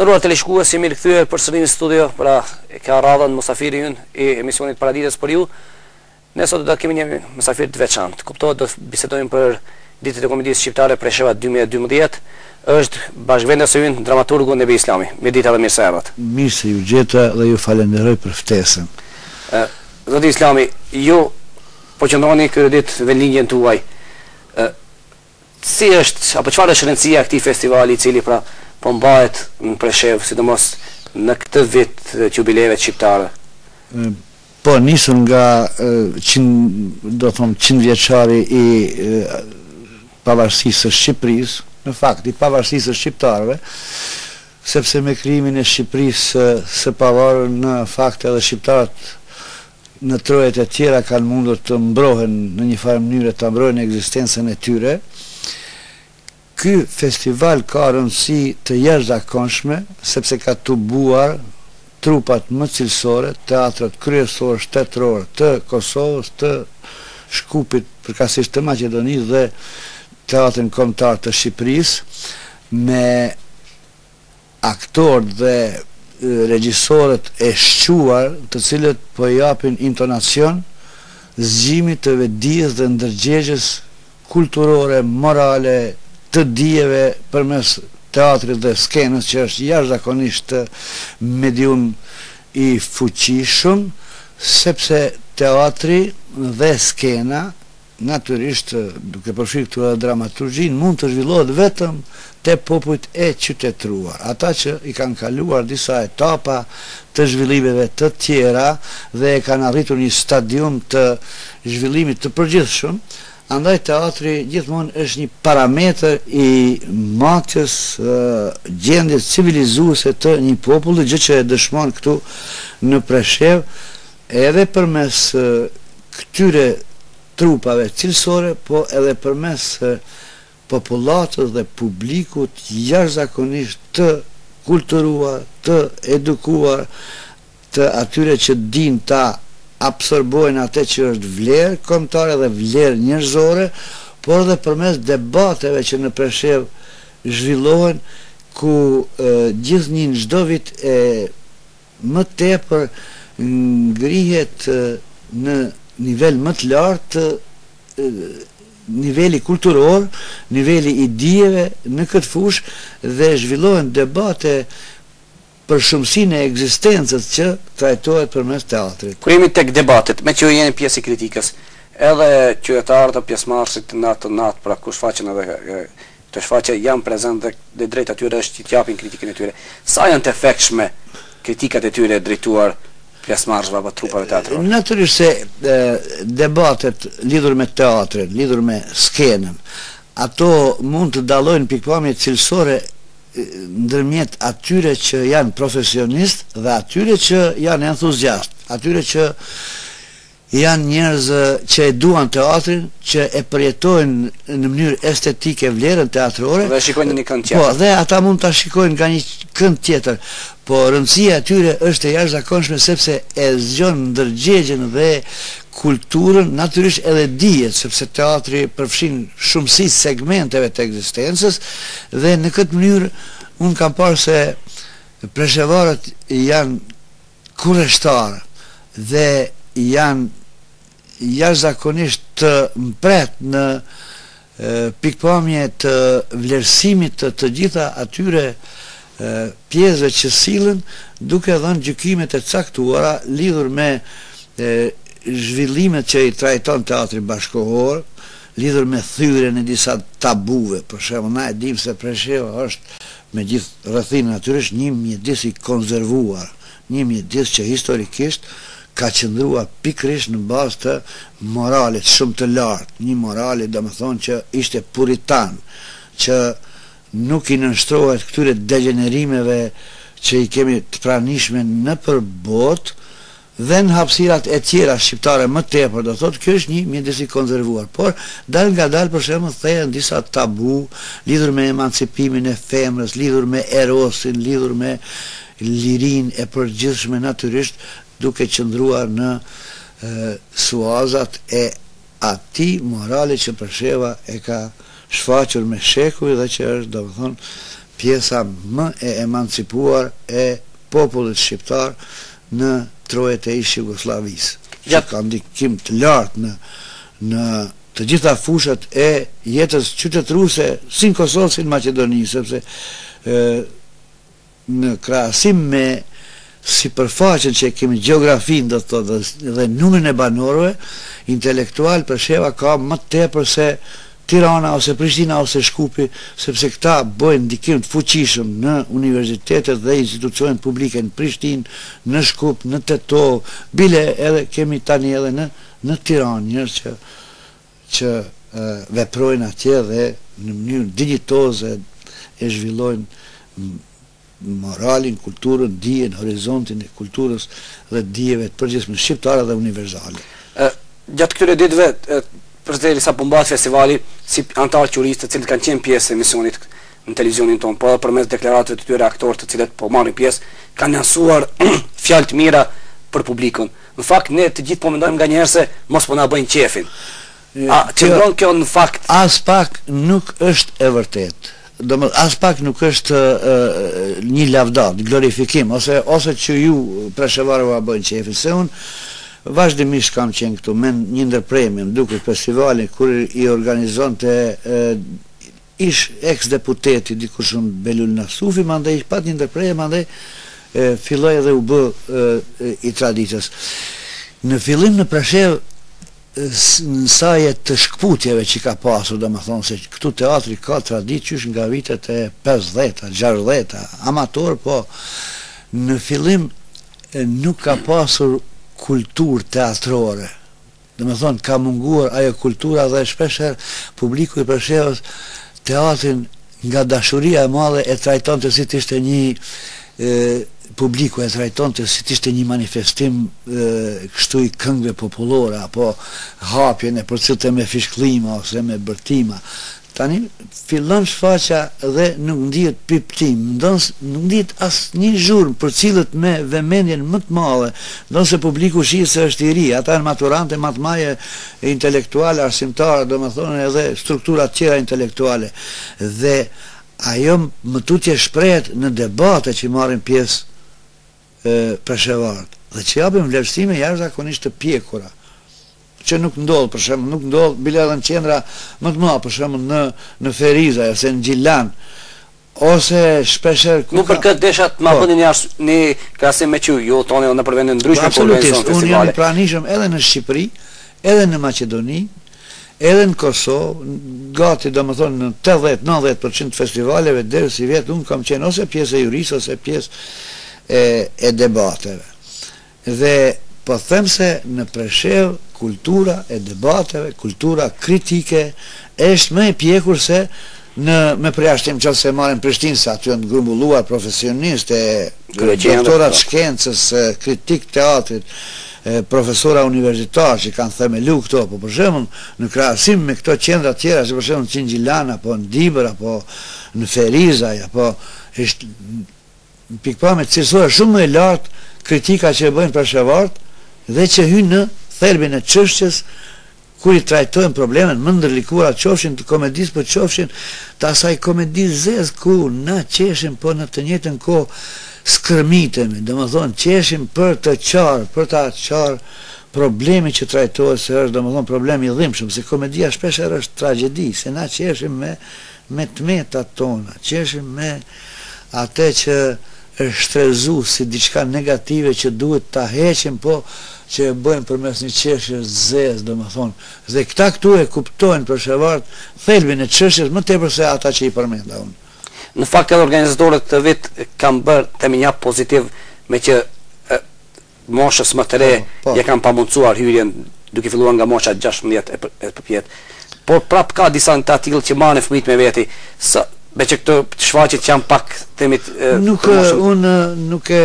Të nderuar teleshikues, jemi rikthyer përsëri në studio, pra e ka radhën mysafiri ynë i emisionit Paradite për ju, Ne sot do të kemi një mysafir të veçantë. Kuptohet do të bisedojmë për Ditët e Komedisë Shqiptare Presheva dy mijë e dymbëdhjetë. Është bashkëvendasi ynë, dramaturgu Nebi Islami. Mirëdita dhe mirë se erdhët. Mirë se ju gjeta dhe ju falenderoj për ftesën. Zoti Islami, ju po qëndroni këto ditë në vendlindjen tuaj. Si është apo çfarë është rëndësia e këtij festivali i cili pra po mbahet në Preshevë sidomos në këtë vit të jubileve shqiptare? Po, nisur nga qind, do të them, qindvjeçari i Pavarësisë së Shqipërisë, në fakt i Pavarësisë së shqiptarëve, sepse me krijimin e Shqipërisë së pavarur në fakt edhe shqiptarët në trojet e tjera kanë mundur të mbrohen në një farë mënyre ta mbrojnë ekzistencën e tyre, ky festival ka rëndësi të jashtëzakonshme sepse ka tubuar trupat më cilësore, teatrot kryesorë shtetërorë të Kosovës, të Shkupit, përkatësisht të Maqedonisë dhe Teatrin Kombëtar të Shqipërisë, me. aktorët dhe regjisorët e shquar, të cilët po i japin intonacion zgjimit të vetëdijes dhe ndërgjegjes kulturore, morale, të dijeve përmes teatrit dhe skenës që është jashtëzakonisht medium i fuqishëm, sepse teatri dhe skena, Natyrisht, duke përfshirë këtu edhe dramaturgjinë, mund të zhvillohet vetëm te popujt e qytetëruar, ata që i kanë kaluar disa etapa të zhvillimeve të tjera dhe e kanë arritur një stadium të zhvillimit të përgjithshëm, andaj teatri gjithmonë është një parametër i matjes gjendjes civilizuese të një populli, gjë që e dëshmon këtu në Preshevë, Edhe përmes këtyre trupave cilësore, po edhe përmes popullatës dhe publikut jashtëzakonisht të kulturuar, të edukuar, të atyre që dinë ta absorbojnë atë që është vlerë kombëtare dhe vlerë njerëzore, por edhe përmes debateve që në Preshevë zhvillohen, ku gjithnjë çdo vit e. më tepër ngrihet në nivel më të lartë niveli kulturor, niveli i dijeve në këtë fushë dhe zhvillohen debate për shumësinë e ekzistencës që trajtohet përmes teatrit. Kur jemi tek debatet, meqë ju jeni pjesë e kritikës, edhe qytetarët e pjesëmarrësit në atë natë natë, pra kur shfaqen edhe Të shfaqe janë prezent dhe e drejtë atyre është që të japin kritikën e tyre. Sa janë të efektshme kritikat e tyre drejtuar pjesëmarrësve apo trupave teatrore? Natyrisht se debatet lidhur me teatrin, lidhur me skenën, ato mund të dallojnë në pikëpamje cilësore ndërmjet atyre që janë profesionistë dhe atyre që janë entuziastë, atyre që Janë njerëz që e duan teatrin, që e përjetojnë në mënyrë estetike vlerën teatrore. Dhe e shikojnë në një kënd tjetër. Po, dhe ata mund ta shikojnë nga një kënd tjetër, po rëndësia e tyre është e jashtëzakonshme sepse e zgjon ndërgjegjen dhe kulturën, natyrisht edhe dijet, sepse teatri përfshin shumësi segmenteve të ekzistencës dhe në këtë mënyrë unë kam parë se preshevarët janë kureshtarë dhe janë jashtëzakonisht të mprehtë në pikëpamje të vlerësimit të të gjitha atyre pjesëve që sillen, duke dhënë gjykimet e caktuara lidhur me zhvillimet që i trajton teatri bashkëkohor, lidhur me thyrjen e disa tabuve. Për shembull, na e dimë se Presheva është me gjithë rrethinë natyrisht, një mjedis i konzervuar, një mjedis që historikisht ka qëndruar pikërisht në bazë të moralit shumë të lartë, një morali domethënë që ishte puritan, që nuk i nënshtrohet këtyre degjenerimeve që i kemi të pranishme nëpër botë, Dhe në hapësirat e tjera shqiptare më tepër, do thotë, kjo është një mjedis i konzervuar. Por, dalëngadalë, për shembull, thehen disa tabu lidhur me emancipimin e femrës, lidhur me erosin, lidhur me lirinë e përgjithshme, natyrisht duke qëndruar në suazat e Atij morali që Presheva e ka shfaqur me shekuj dhe që është domethënë pjesa më e emancipuar e popullit shqiptar në trojet e ish Jugosllavisë, që ka ndikim të lartë në të gjitha fushat e jetës qytetëruse si në Kosovë si në Maqedoni, sepse Në krahasim me sipërfaqen që e kemi gjeografinë domethënë dhe numrin e banorëve, intelektualë Presheva ka më tepër se Tirana ose Prishtina ose Shkupi, sepse këta bëjnë ndikim të fuqishëm në universitetet dhe institucionet publike në Prishtinë, në Shkup, në Tetovë, bile edhe kemi tani edhe në Tiranë njerëz që që veprojnë atje dhe në mënyrë dinjitoze e zhvillojnë moralin, kulturën, dijen, horizontin e kulturës dhe dijeve të përgjithshme shqiptare dhe universale. Gjatë këtyre ditëve, përderisa po mbahet festivali, si anëtarë të jurisë të cilët kanë qenë pjesë e emisionit në televizionin tonë, por edhe përmes deklaratave të tyre aktorë të cilët po marrin pjesë, kanë lansuar fjalë të mira për publikun. Në fakt ne të gjithë po mendojmë nganjëherë se mos po na bëjnë qefin. A qëndron kjo në fakt? Aspak nuk është e vërtetë. Domethënë aspak nuk është një lavdat, glorifikim ose ose që ju preshevarëve ua bëjnë qefin, se unë vazhdimisht kam qenë këtu me një ndërprerje, më duket festivalin kur i organizonte Ish eks deputeti i dikurshëm Belul Nasufi mandej pati një ndërprerje mandej filloi edhe u bë i traditës. Në fillim në Preshevë në saje të shkputjeve që ka pasur domethënë se këtu teatri ka traditë qysh nga vitet e pesëdhjeta, gjashtëdhjeta, amator po në fillim nuk ka pasur kulturë teatrore Domethënë, ka munguar ajo kultura dhe shpeshherë publiku i Preshevës teatrin nga dashuria e madhe e trajtonte si të ishte një publiku e trajtonte si të ishte një manifestim kështu i këngëve popullore apo hapjen e përcillte me fishkëllima ose me bërtima Tani fillon shfaqja dhe nuk ndihet pipëtim, domethënë nuk ndihet asnjë zhurmë, përcillet me vëmendjen më të madhe, ndonëse publiku shihet se është i ri, ata janë maturantë, ka madje intelektualë, arsimtarë, domethënë edhe struktura të tjera intelektuale. Dhe ajo më tutje shprehet në debatet që marrin pjesë preshevarët dhe që japin vlerësime jashtëzakonisht të pjekura. që nuk ndodh për shembull nuk ndodh bile edhe në qendra më të mëdha për shembull në në Ferizaj ose në Gjilan ose shpesh herë ku Nuk për këtë desha të ma bëni një një krahasim meqë ju shkoni edhe nëpër vende të ndryshme ku organizohen festivale. Unë jam i pranishëm edhe në Shqipëri, edhe në Maqedoni, edhe në Kosovë, gati domethënë në 80-90% të festivaleve deri sivjet unë kam qenë ose pjesë e jurisë ose pjesë e debateve. Dhe po them se në Preshevë kultura e debateve, kultura kritike është më e pjekur se me përjashtim në qoftë se e marrim Prishtinë se aty janë grumbulluar profesionistë e doktora të shkencës, kritikë të teatrit, profesora universitarë që kanë themelu këto, po për shembull në krahasim me këto qendra tjera si për shembull në Gjilan apo në Dibër apo në Ferizaj apo eshtë pikëpamje cilësore shumë më e lartë kritika që e bëjnë preshevarët dhe që hyjnë në thelbin e çështjes kur i trajtojnë problemet më ndërlikuara qofshin të komedisë po qofshin të asaj komedisë zezë ku na qeshim po në të njëjtën kohë skërmitemi domethënë qeshim për të qarë për ta qarë problemin që trajtohet se është domethënë problem i dhimbshëm se komedia shpesh herë është tragjedi se na qeshim me me të metat tona qeshim me Atë që e shtrezu si diçka negative që duhet ta heqim po që e bëjmë përmes një qeshjesh të zezë domethënë dhe këta këtu e kuptojnë preshevarët thelbin e çështjes më tepër se ata që i përmenda unë. Në fakt edhe organizatorët këtë vit kanë bërë të themi një hap pozitiv me që moshës më të re ia kanë pamundësuar hyrjen duke filluar nga mosha gjashtëmbëdhjetë e përpjetë. Por prapë ka disa të atillë që marrin fëmijët me veti, meqë këto shfaqjet janë pak, themi, të moshës. Unë nuk e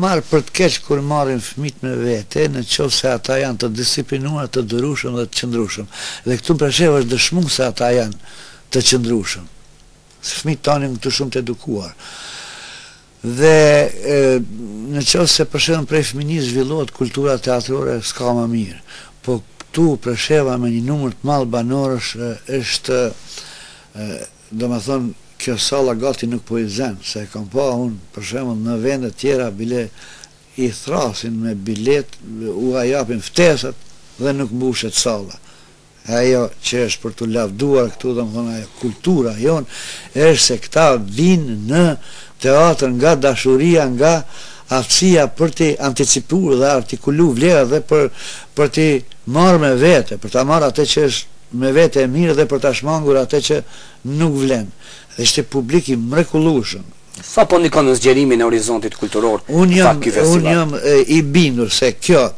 marr për të keq kur marrin fëmijët me vete, në qoftë se ata janë të disiplinuar, të durueshëm dhe të qëndrueshëm. Dhe këtu në Preshevë është dëshmuar se ata janë të qëndrueshëm. Fëmijët tanë janë këtu shumë të edukuar. Dhe në qoftë se për shembull prej fëmijnisë zhvillohet kultura teatrore s'ka më mirë. Po këtu Presheva me një numër të madh banorësh është domethënë kjo salla gati nuk po i zen, se e kam pa unë për shembull në vende të tjera bile i thrasin me biletë, ua japin ftesat dhe nuk mbushet salla. Ajo që është për t'u lavduar këtu domethënë ajo kultura jonë është se këta vijnë në teatër nga dashuria nga aftësia për t'i anticipu dhe artikulu vlerat dhe për t'i marrë me vete për ta marrë atë që është me vete e mirë dhe për ta shmangur atë që nuk vlen ishte publik i mrekullueshëm. Sa po ndikon në zgjerimin e horizontit kulturor ky festival. Unë jam i bindur se kjo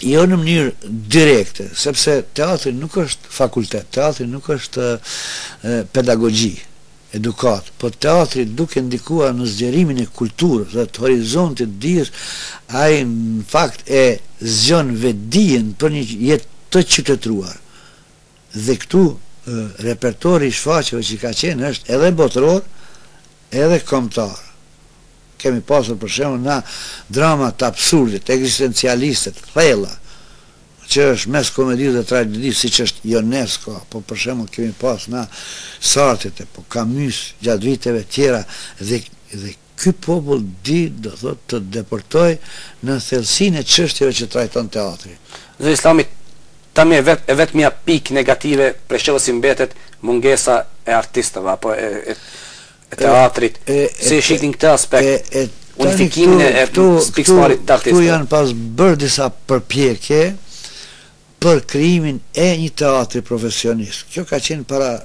jo në mënyrë direkte, sepse teatri nuk është fakultet, teatri nuk është pedagogji, edukatë, po teatri duke ndikuar në zgjerimin e kulturës dhe të horizontit të dijës, ai në fakt e zgjon vetëdijen për një jetë të qytetëruar. Dhe këtu repertori i shfaqjeve që ka qenë është edhe botëror edhe kombëtar. Kemi pasur për shembull na drama të absurdit, ekzistencialiste, të thella, që është mes komedisë dhe tragjedisë, siç është Ionesco, apo për shembull kemi pasur na Sartrit apo Camus gjatë viteve të tjera dhe dhe Ky popull di, do thotë, të depërtojë në thellësinë e çështjeve që trajton teatri. Zoti Islami, tani e vetmja pikë negative për Preshevën mbetet mungesa e artistëve apo e teatrit, si e shihni këtë aspekt, unifikimin e pjesëmarrjes të artistëve? Këtu janë pas bërë disa përpjekje për krijimin e një teatri profesionist. Kjo ka qenë para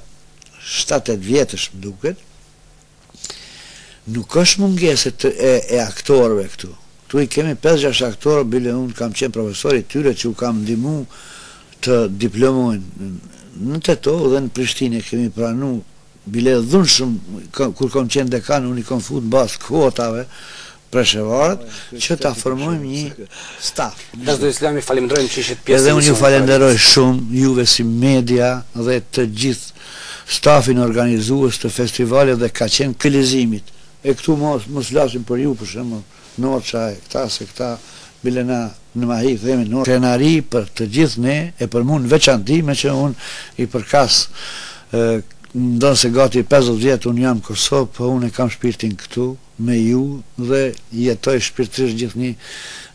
shtatë tetë vjetësh, më duket, Nuk është mungese të e e aktorëve këtu. Këtu i kemi pesë gjashtë aktorë bile unë kam qenë profesori tyre që u kam ndihmu të diplomojnë në Tetovë dhe në Prishtinë e kemi pranu bile dhunshëm kur kam qenë dekan unë i kam fut mbas kuotave Preshevarët që ta formojmë nji staf. Zoti Islami falenderojmë që ishit pjesë e Edhe unë ju falenderoj shumë juve si media dhe të gjithë stafin organizues të festivalit dhe ka qenë këllizimit e këtu mos mos flasim për ju për shembull Norça e këta se këta bile na në mahi themi Norça krenari për të gjithë ne e për mua në veçanti me që unë i përkas ndonëse gati pesëdhjetë vjet unë jam Kosovë po unë e kam shpirtin këtu me ju dhe jetoj shpirtërisht gjithnjë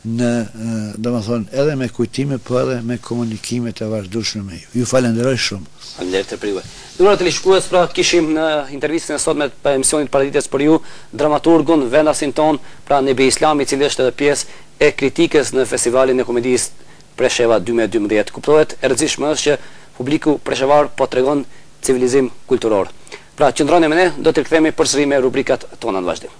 domethënë edhe me kujtime po edhe me komunikime të vazhdueshme me ju. Ju falenderoj shumë. Faleminderit edhe prej juve. Nderuar teleshikues pra kishim në intervistën e sotme të emisionit të paradites për ju dramaturgun vendasin tonë pra Nebi Islami i cili është edhe pjesë e kritikës në Festivalin e Komedisë Presheva dy mijë e dymbëdhjetë. Kuptohet e rëndësishme është që publiku preshevar po tregon civilizim kulturor. Pra, qëndroni me ne, do të rikthehemi përsëri me rubrikat tona në vazhdim.